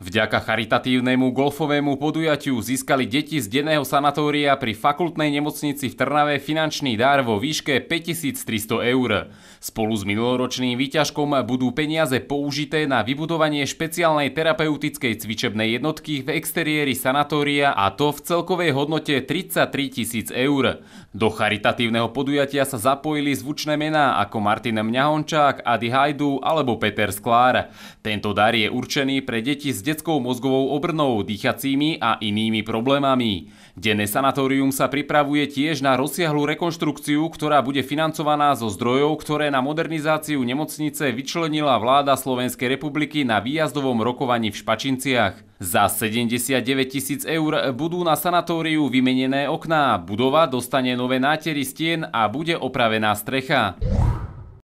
Vďaka charitatívnemu golfovému podujatiu získali deti z denného sanatória pri fakultnej nemocnici v Trnave finančný dar vo výške 5300 eur. Spolu s minuloročným výťažkom budú peniaze použité na vybudovanie špeciálnej terapeutickej cvičebnej jednotky v exteriéri sanatória a to v celkovej hodnote 33 tisíc eur. Do charitatívneho podujatia sa zapojili zvučné mená ako Martin Mňahončák, Adi Hajdu alebo Peter Sklár. Tento dar je určený pre deti s detskou mozgovou obrnou, dýchacími a inými problémami. Denné sanatórium sa pripravuje tiež na rozsiahlu rekonštrukciu, ktorá bude financovaná zo zdrojov, ktoré na modernizáciu nemocnice vyčlenila vláda Slovenskej republiky na výjazdovom rokovaní v Špačinciach. Za 79 tisíc eur budú na sanatóriu vymenené okná, budova dostane nové nátery stien a bude opravená strecha.